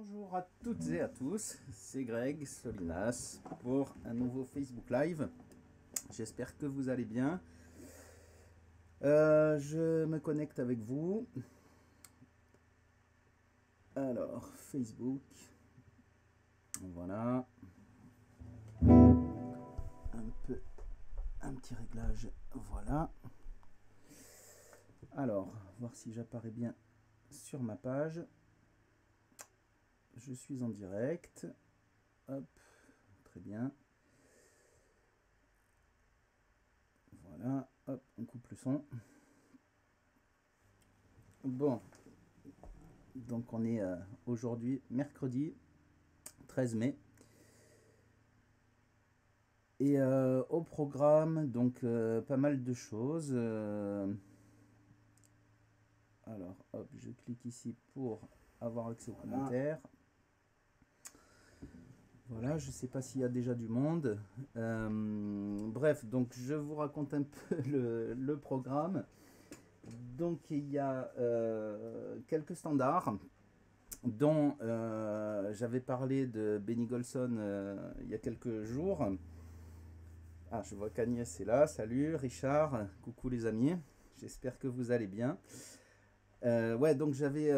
Bonjour à toutes et à tous, c'est Greg Solinas pour un nouveau Facebook Live. J'espère que vous allez bien. Euh, je me connecte avec vous. Alors, Facebook. Voilà. Un peu, un petit réglage. Voilà. Alors, voir si j'apparais bien sur ma page. Je suis en direct. Hop, très bien. Voilà, hop, on coupe le son. Bon, donc on est euh, aujourd'hui mercredi 13 mai. Et euh, au programme, donc euh, pas mal de choses. alors, hop, je clique ici pour avoir accès aux commentaires. Voilà, je ne sais pas s'il y a déjà du monde. bref, donc je vous raconte un peu le programme. Donc il y a quelques standards dont euh, j'avais parlé de Benny Golson euh, il y a quelques jours. Ah, je vois qu'Agnès est là. Salut Richard. Coucou les amis. J'espère que vous allez bien. Euh, ouais, donc j'avais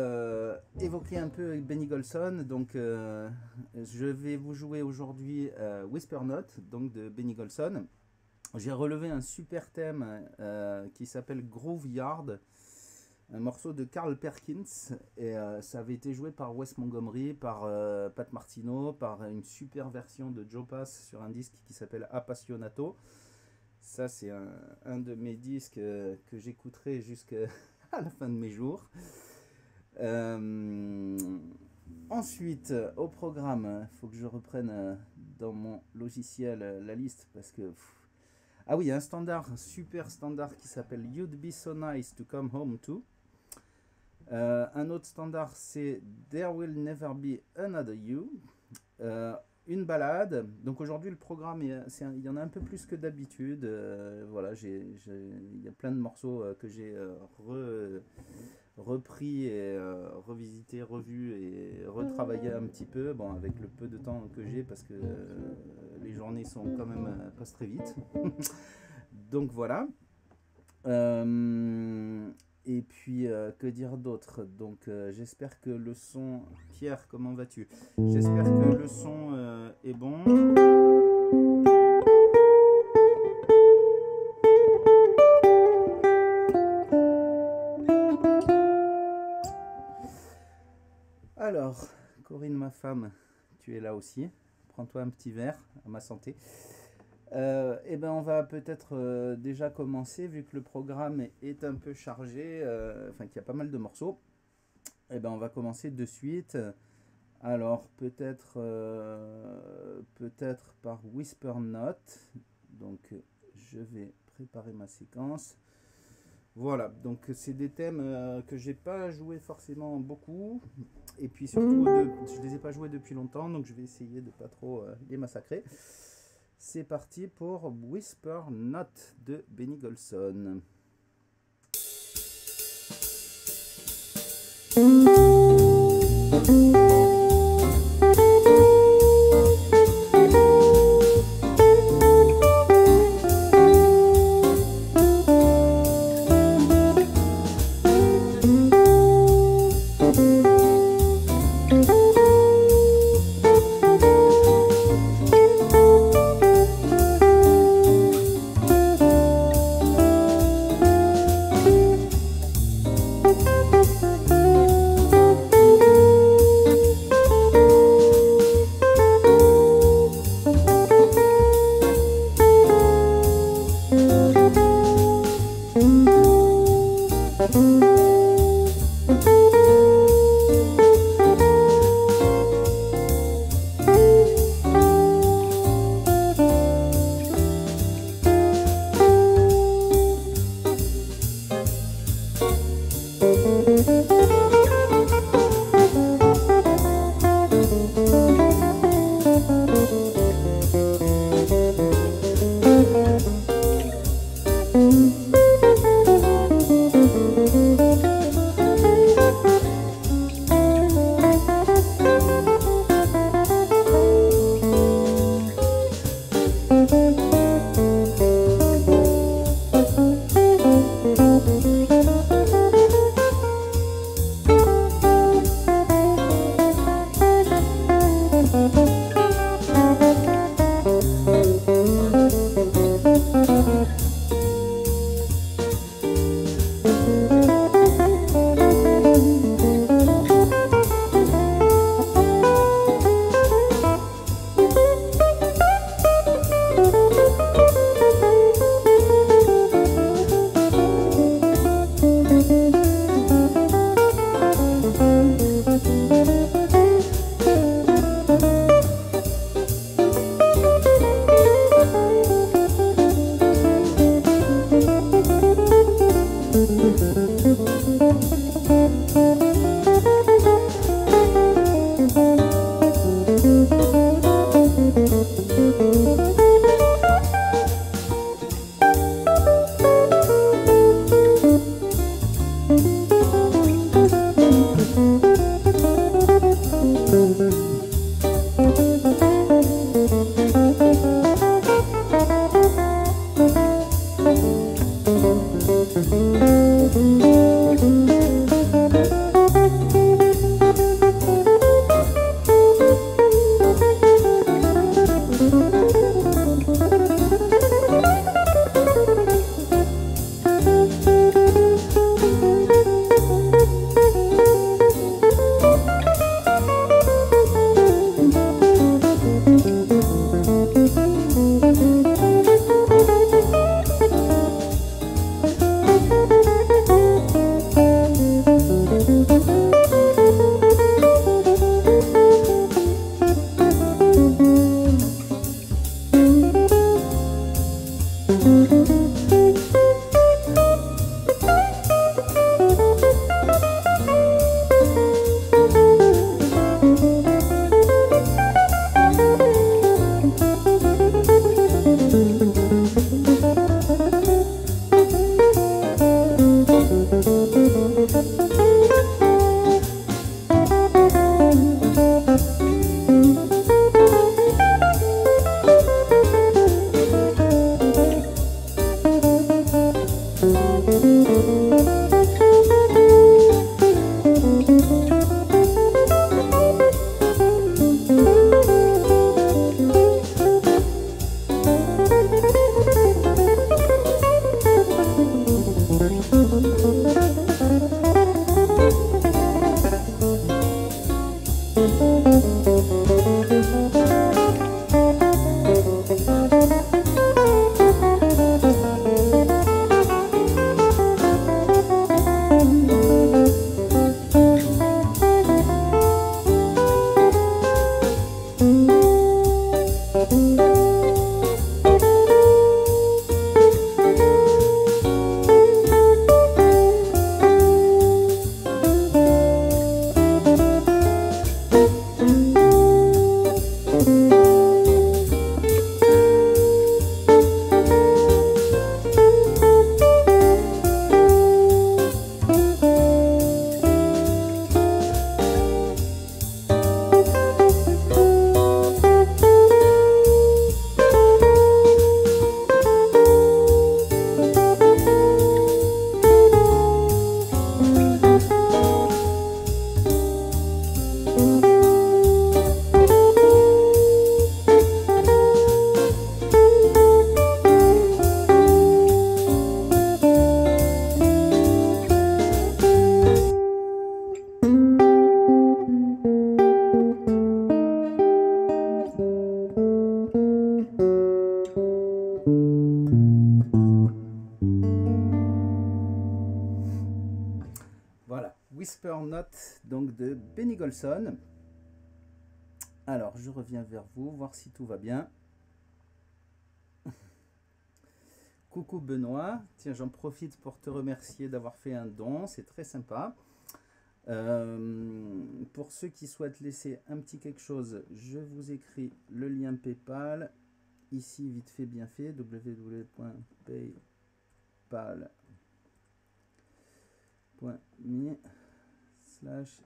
évoqué un peu Benny Golson. Donc je vais vous jouer aujourd'hui Whisper Note donc de Benny Golson. J'ai relevé un super thème qui s'appelle Groove Yard un morceau de Carl Perkins et euh, ça avait été joué par Wes Montgomery, par euh, Pat Martino, par une super version de Joe Pass sur un disque qui s'appelle Appassionato. Ça c'est un, de mes disques euh, que j'écouterai jusqu'à la fin de mes jours. ensuite, au programme, il faut que je reprenne dans mon logiciel la liste parce que... ah oui, un standard, super standard qui s'appelle You'd Be So Nice to Come Home To. Euh, un autre standard, c'est There Will Never Be Another You. Euh, une balade. Donc aujourd'hui, le programme, il y en a un peu plus que d'habitude. Euh, voilà, il y a plein de morceaux que j'ai repris et revisité, revu et retravaillé un petit peu. Bon, avec le peu de temps que j'ai, parce que les journées sont quand même passent très vite. Donc voilà. Et puis, euh, que dire d'autre? Donc, euh, j'espère que le son... Pierre, comment vas-tu? J'espère que le son euh, est bon. Alors, Corinne, ma femme, tu es là aussi. Prends-toi un petit verre à ma santé. Euh, eh ben on va peut-être euh, déjà commencer, vu que le programme est un peu chargé, euh, enfin qu'il y a pas mal de morceaux. Eh ben on va commencer de suite. Alors peut-être peut-être par Whisper Note. Donc je vais préparer ma séquence. Voilà, donc c'est des thèmes que j'ai pas joué forcément beaucoup. Et puis surtout, je les ai pas joués depuis longtemps, donc je vais essayer de pas trop les massacrer. C'est parti pour Whisper Note de Benny Golson. Alors, je reviens vers vous, voir si tout va bien. Coucou Benoît, tiens, j'en profite pour te remercier d'avoir fait un don, c'est très sympa. Euh, pour ceux qui souhaitent laisser un petit quelque chose, je vous écris le lien PayPal. Ici, vite fait, bien fait, slash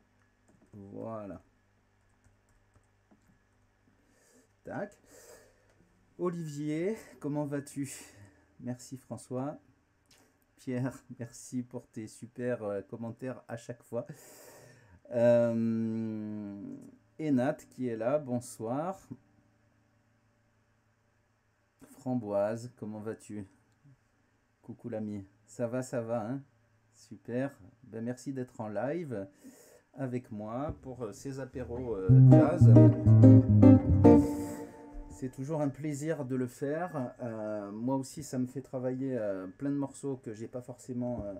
voilà. Tac. Olivier, comment vas-tu? Merci François. Pierre, merci pour tes super euh, commentaires à chaque fois. Euh, et Nat qui est là, bonsoir. Framboise, comment vas-tu? Coucou l'ami. Ça va, ça va, hein? Super. Ben, merci d'être en live avec moi pour euh, ces apéros jazz. C'est toujours un plaisir de le faire. Euh, moi aussi, ça me fait travailler euh, plein de morceaux que j'ai pas forcément euh,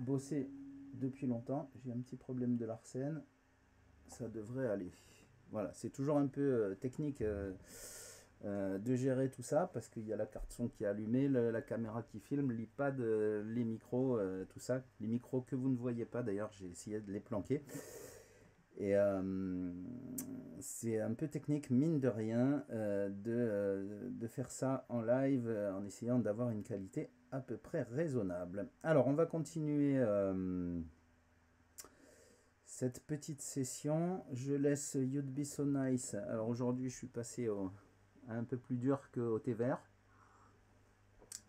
bossé depuis longtemps. J'ai un petit problème de l'arsène. Ça devrait aller. Voilà, c'est toujours un peu technique de gérer tout ça parce qu'il y a la carte son qui est allumée, la caméra qui filme, l'iPad, les micros, tout ça. Les micros que vous ne voyez pas d'ailleurs, j'ai essayé de les planquer. Et euh, c'est un peu technique, mine de rien, euh, de, euh, de, faire ça en live en essayant d'avoir une qualité à peu près raisonnable. Alors, on va continuer cette petite session. Je laisse You'd Be So Nice. Alors, aujourd'hui, je suis passé au, un peu plus dur qu'au thé vert.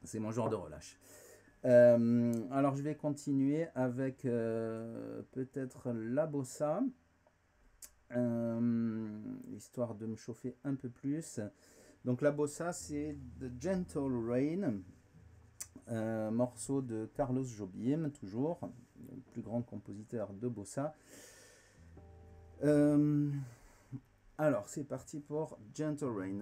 C'est mon genre de relâche. alors, je vais continuer avec peut-être la bossa. Euh, histoire de me chauffer un peu plus. Donc la bossa, c'est The Gentle Rain, morceau de Carlos Jobim, toujours, le plus grand compositeur de bossa. Alors, c'est parti pour Gentle Rain.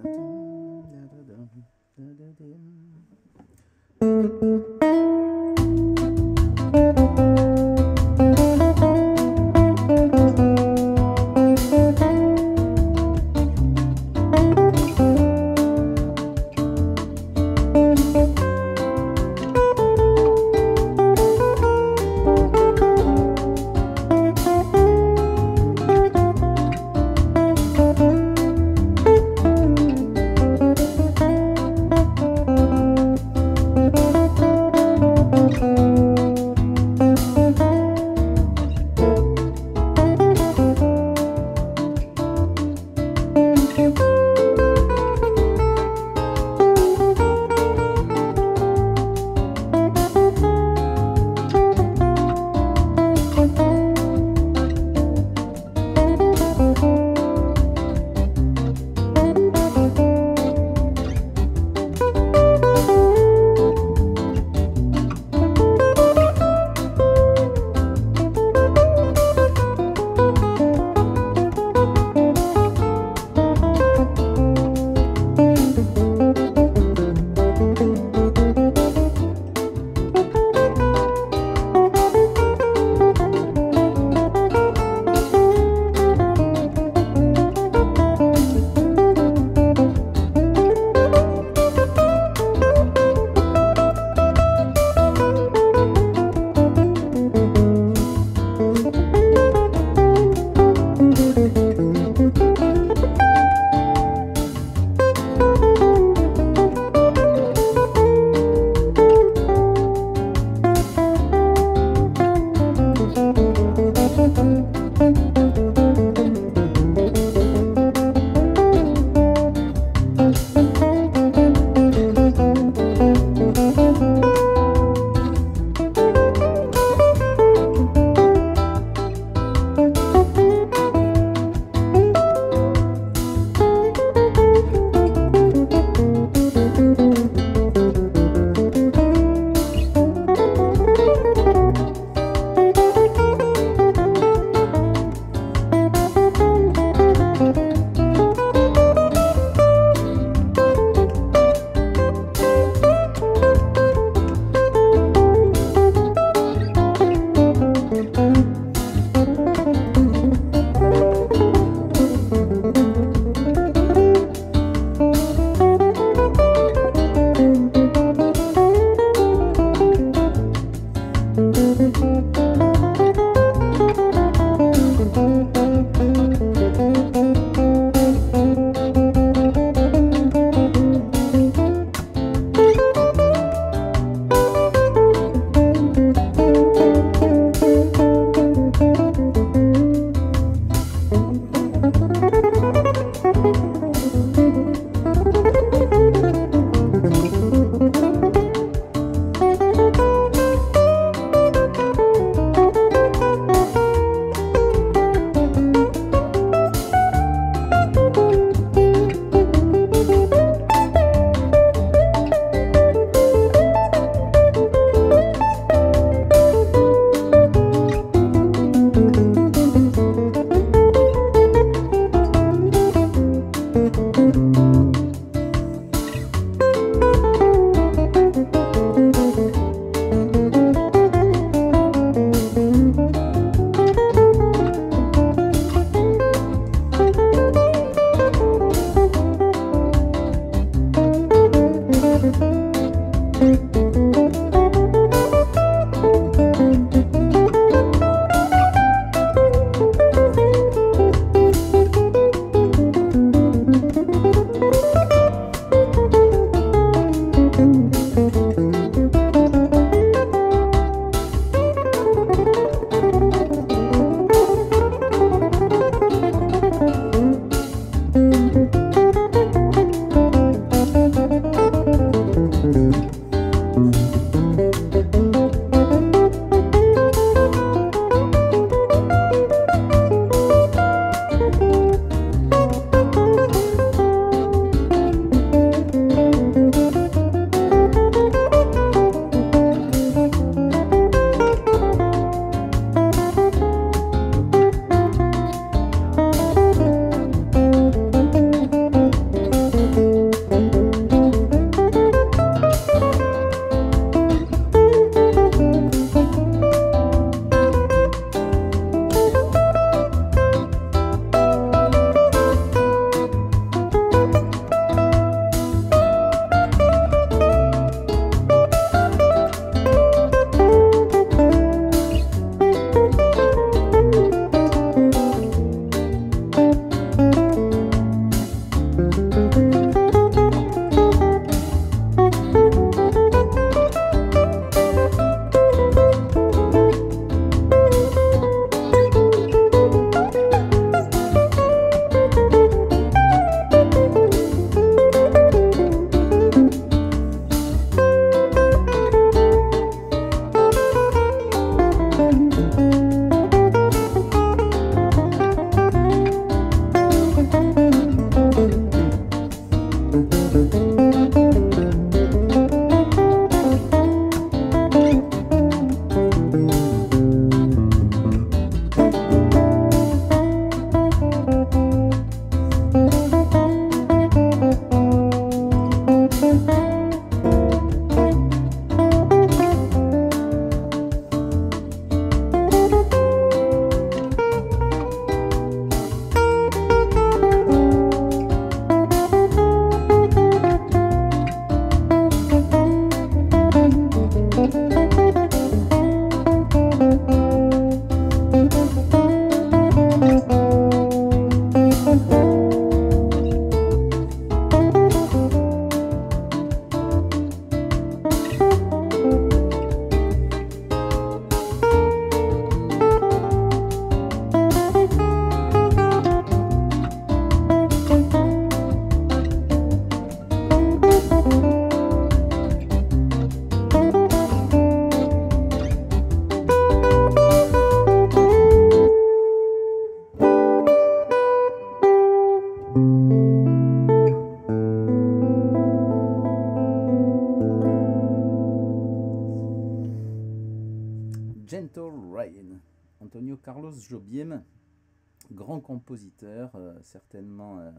Compositeur, euh, certainement. euh,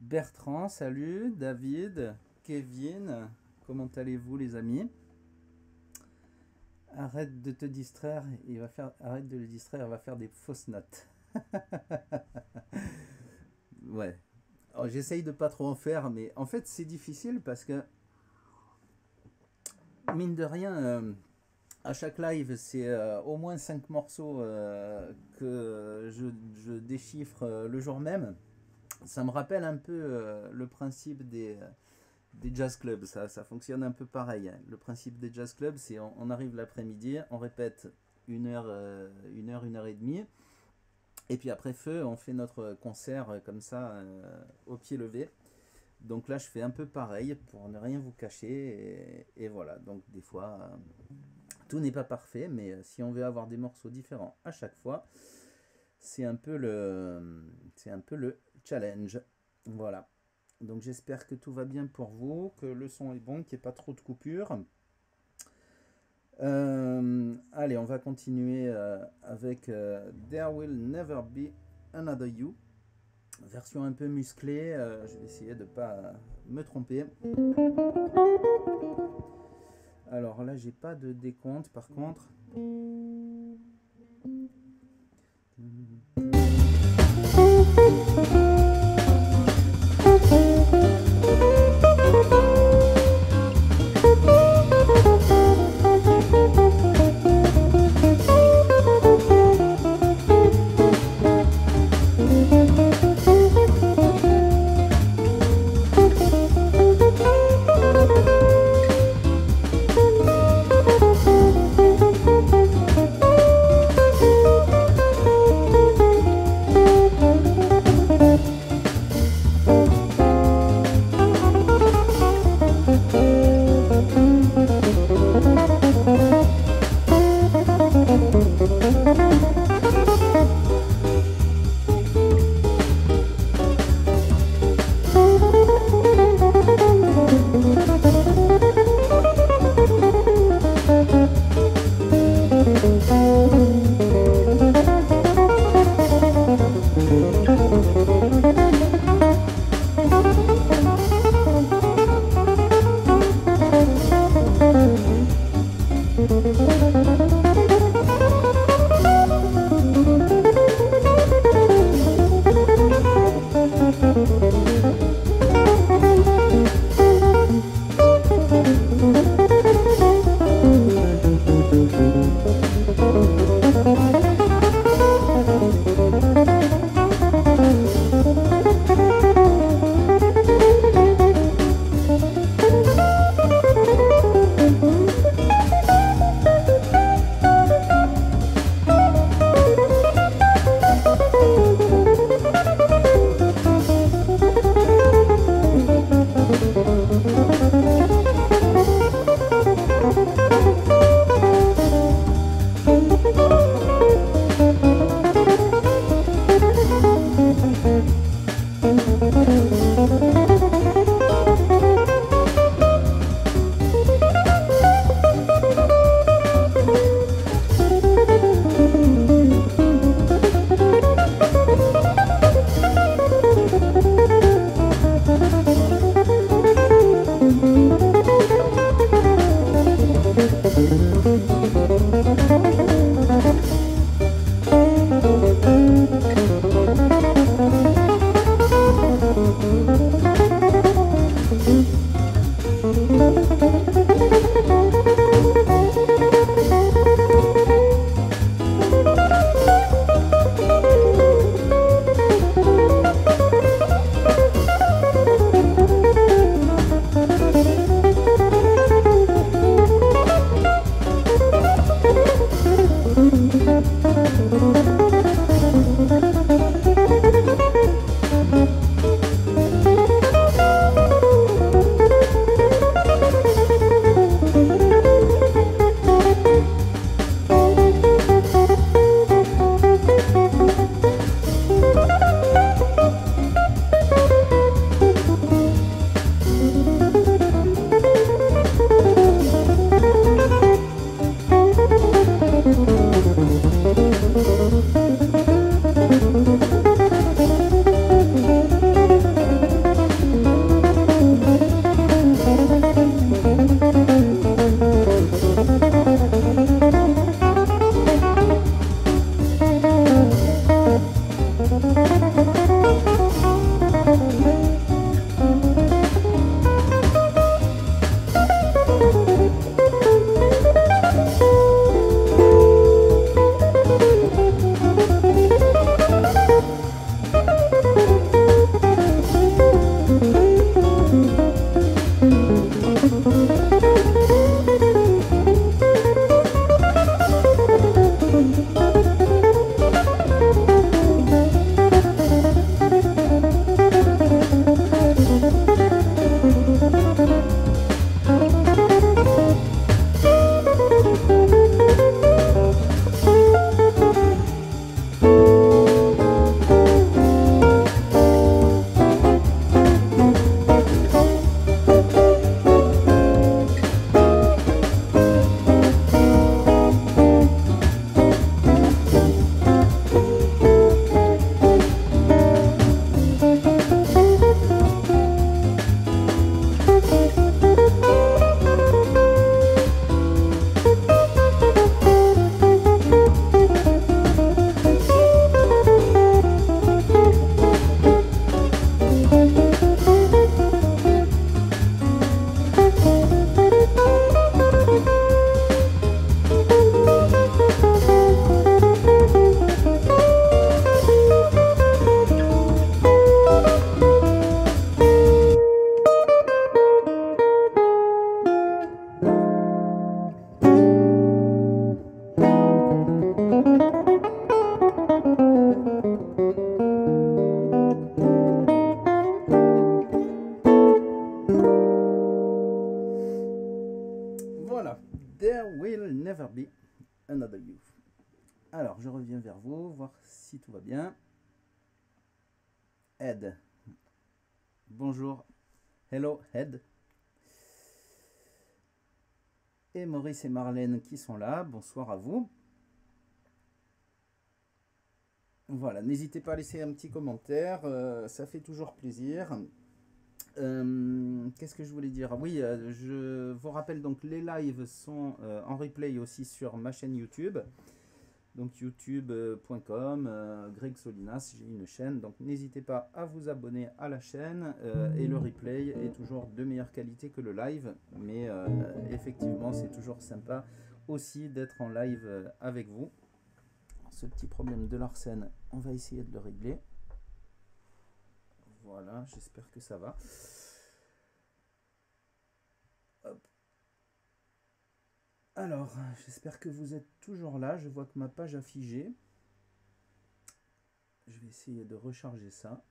Bertrand, salut. David, Kevin, comment allez-vous les amis? Arrête de te distraire, il va faire, arrête de le distraire, il va faire des fausses notes. ouais. Alors, J'essaye de pas trop en faire, mais en fait c'est difficile parce que mine de rien, euh, à chaque live c'est euh, au moins 5 morceaux euh, que je, déchiffre euh, le jour même. Ça me rappelle un peu le principe des, des jazz clubs, ça, ça fonctionne un peu pareil. hein. Le principe des jazz clubs, c'est on, arrive l'après-midi, on répète une heure, une heure, une heure et demie, et puis après feu, on fait notre concert comme ça, au pied levé. Donc là, je fais un peu pareil pour ne rien vous cacher, et, voilà. Donc des fois, tout n'est pas parfait, mais euh, si on veut avoir des morceaux différents à chaque fois, c'est un peu le, c'est un peu le challenge. Voilà. Donc j'espère que tout va bien pour vous, que le son est bon, qu'il n'y ait pas trop de coupures. Euh, allez, on va continuer euh, avec There Will Never Be Another You. Version un peu musclée, je vais essayer de ne pas me tromper. Alors là, j'ai pas de décompte par contre. Maurice et Marlène qui sont là. Bonsoir à vous. Voilà, n'hésitez pas à laisser un petit commentaire, euh, ça fait toujours plaisir. Euh, qu'est-ce que je voulais dire? Oui, euh, je vous rappelle donc les lives sont en replay aussi sur ma chaîne YouTube. Donc youtube.com, Greg Solinas, j'ai une chaîne, donc n'hésitez pas à vous abonner à la chaîne. et le replay est toujours de meilleure qualité que le live, mais effectivement c'est toujours sympa aussi d'être en live avec vous ce petit problème de l'arsène, on va essayer de le régler. Voilà, j'espère que ça va. Alors, j'espère que vous êtes toujours là. Je vois que ma page a figé. Je vais essayer de recharger ça.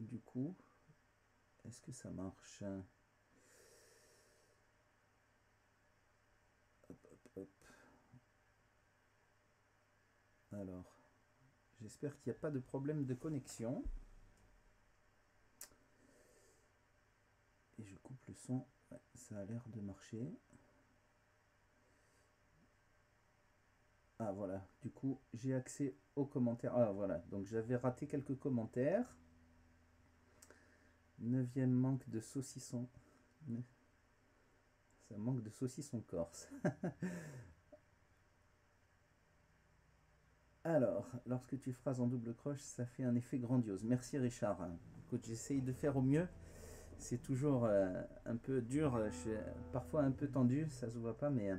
Du coup, est-ce que ça marche? Alors, j'espère qu'il n'y a pas de problème de connexion. Et je coupe le son. ça a l'air de marcher. Ah voilà, du coup j'ai accès aux commentaires. Ah voilà, donc j'avais raté quelques commentaires. Neuvième manque de saucisson. Ça manque de saucisson corse. Alors, lorsque tu phrases en double croche, ça fait un effet grandiose. Merci Richard. Écoute, j'essaye de faire au mieux. C'est toujours euh, un peu dur, suis parfois un peu tendu, ça se voit pas, mais euh,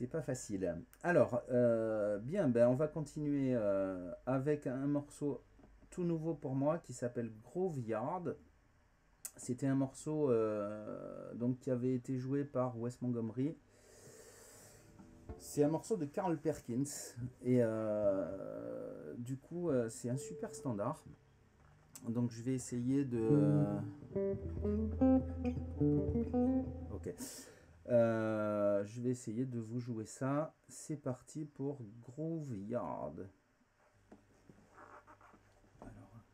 c'est pas facile. Alors, euh, bien, ben, on va continuer avec un morceau tout nouveau pour moi qui s'appelle Grove Yard. C'était un morceau donc, qui avait été joué par Wes Montgomery c'est un morceau de Carl Perkins et euh, du coup euh, c'est un super standard. Donc je vais essayer de... Ok. Euh, je vais essayer de vous jouer ça. C'est parti pour Groove Yard. Alors,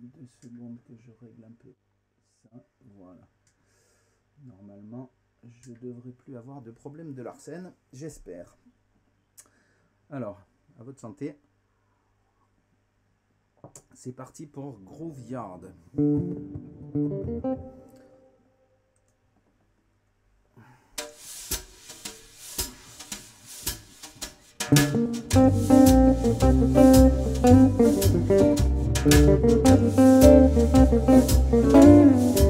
deux secondes que je règle un peu ça. Voilà. Normalement, je devrais plus avoir de problème de l'arsène, j'espère. Alors, à votre santé. C'est parti pour Groove Yard. Thank you.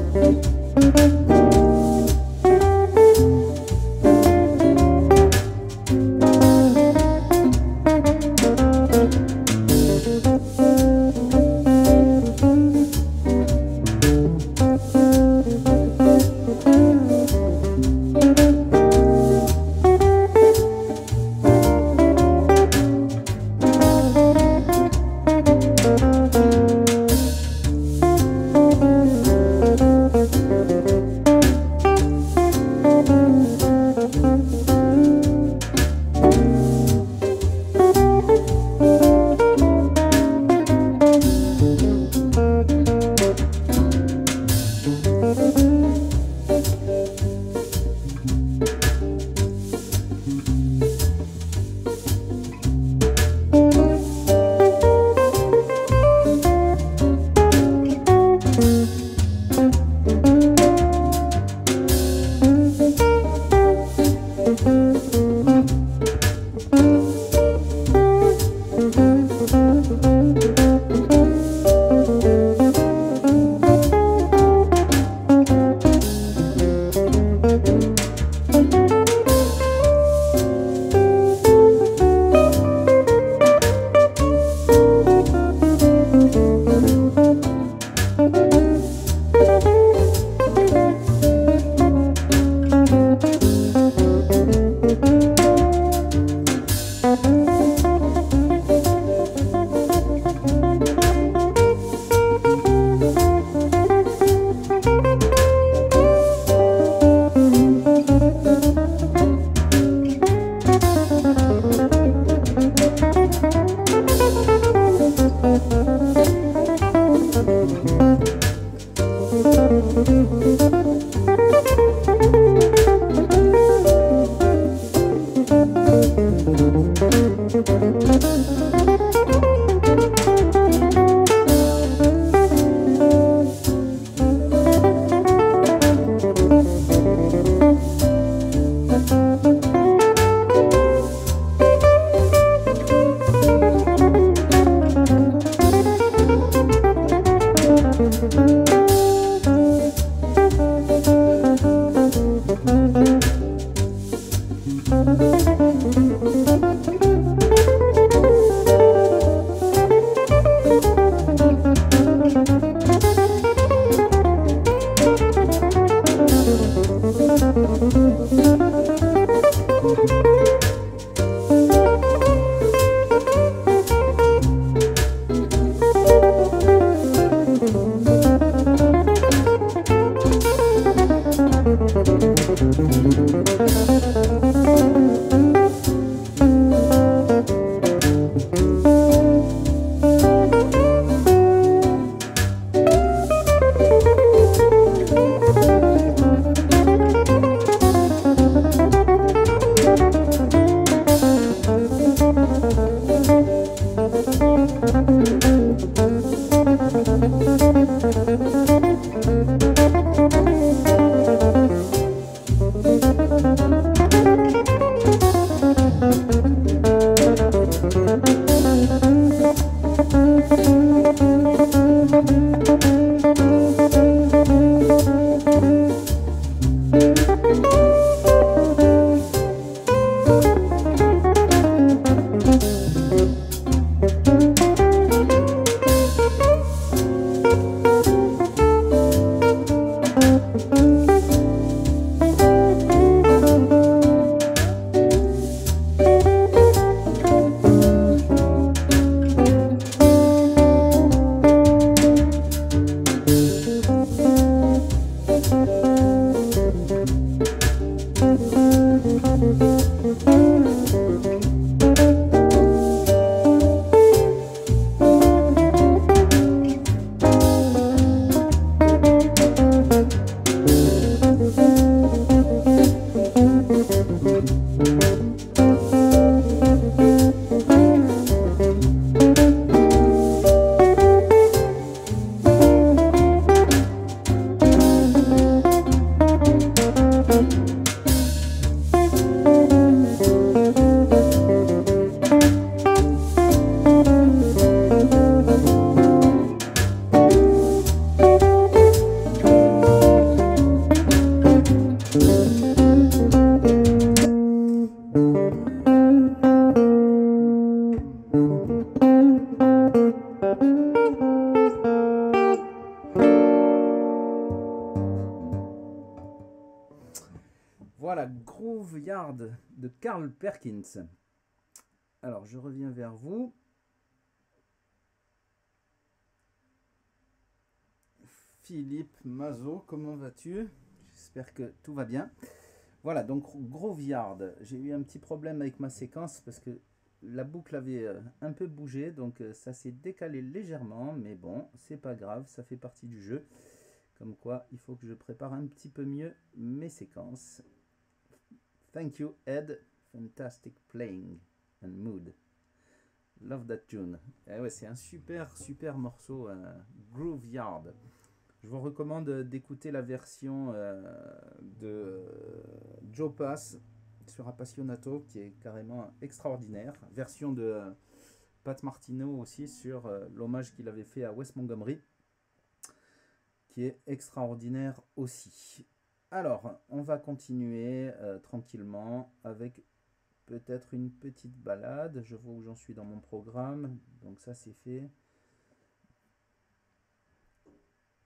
Grooveyard de Carl Perkins. Alors, je reviens vers vous. Philippe Mazot, comment vas-tu? J'espère que tout va bien. Voilà, donc Grooveyard. J'ai eu un petit problème avec ma séquence parce que la boucle avait euh, un peu bougé, donc euh, ça s'est décalé légèrement, mais bon, c'est pas grave, ça fait partie du jeu. Comme quoi, il faut que je prépare un petit peu mieux mes séquences. Thank you, Ed. Fantastic playing and mood. Love that tune. Eh ouais, c'est un super, super morceau, euh, Groove Yard. Je vous recommande d'écouter la version de Joe Pass sur Appassionato qui est carrément extraordinaire. Version de Pat Martino aussi sur euh, l'hommage qu'il avait fait à Wes Montgomery qui est extraordinaire aussi. Alors, on va continuer euh, tranquillement avec peut-être une petite balade. Je vois où j'en suis dans mon programme. Donc ça, c'est fait.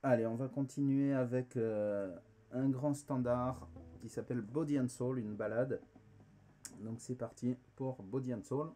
Allez, on va continuer avec euh, un grand standard qui s'appelle Body and Soul, une balade. Donc c'est parti pour Body and Soul.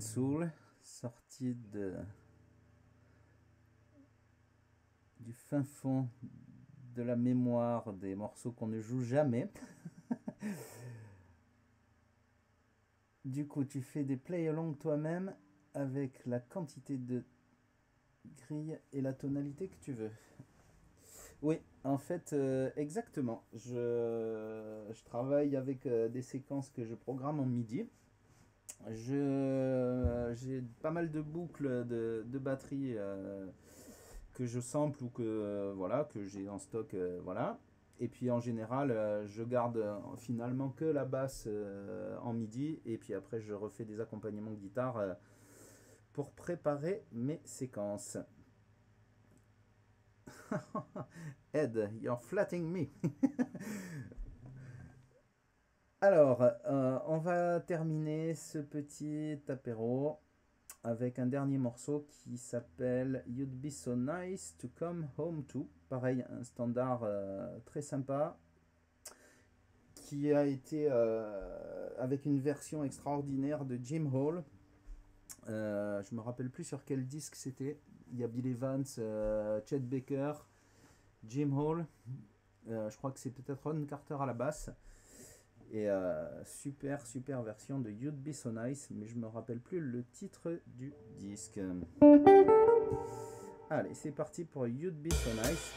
Soul, sorti de, du fin fond de la mémoire des morceaux qu'on ne joue jamais. du coup, tu fais des play-along toi-même avec la quantité de grille et la tonalité que tu veux. Oui, en fait, euh, exactement. Je, je, travaille avec euh, des séquences que je programme en MIDI. J'ai pas mal de boucles de, de batterie euh, que je sample ou que euh, voilà que j'ai en stock euh, voilà. Et puis en général, je garde finalement que la basse en midi et puis après je refais des accompagnements de guitare pour préparer mes séquences. Ed, you're flatting me. Alors, euh, on va terminer ce petit apéro avec un dernier morceau qui s'appelle You'd Be So Nice to Come Home To. Pareil, un standard euh, très sympa qui a été euh, avec une version extraordinaire de Jim Hall. je me rappelle plus sur quel disque c'était. Il y a Bill Evans, Chet Baker, Jim Hall. je crois que c'est peut-être Ron Carter à la basse. Et euh, super, super version de You'd Be So Nice, mais je me rappelle plus le titre du disque. Allez, c'est parti pour You'd Be So Nice.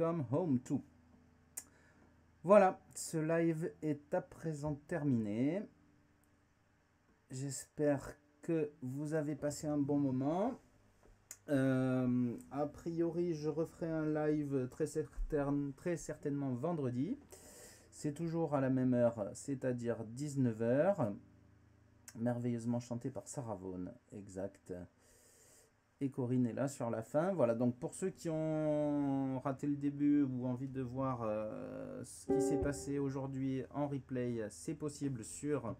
Home to. Voilà, ce live est à présent terminé. J'espère que vous avez passé un bon moment. Euh, a priori, je referai un live très, très certainement vendredi. C'est toujours à la même heure, c'est-à-dire 19h. Merveilleusement chanté par Sarah Vaughan, exact. Et Corinne est là sur la fin. Voilà, donc pour ceux qui ont raté le début ou envie de voir euh, ce qui s'est passé aujourd'hui en replay, c'est possible sur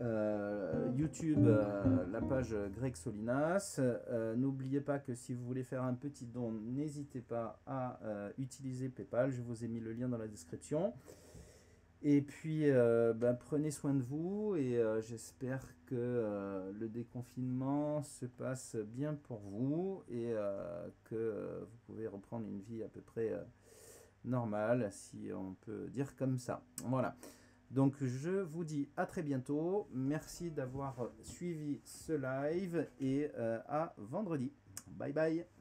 euh, YouTube, euh, la page Greg Solinas. N'oubliez pas que si vous voulez faire un petit don, n'hésitez pas à utiliser PayPal. Je vous ai mis le lien dans la description. Et puis, euh, ben, prenez soin de vous et euh, j'espère que euh, le déconfinement se passe bien pour vous et que vous pouvez reprendre une vie à peu près normale, si on peut dire comme ça. Voilà. Donc, je vous dis à très bientôt. Merci d'avoir suivi ce live et à vendredi. Bye bye.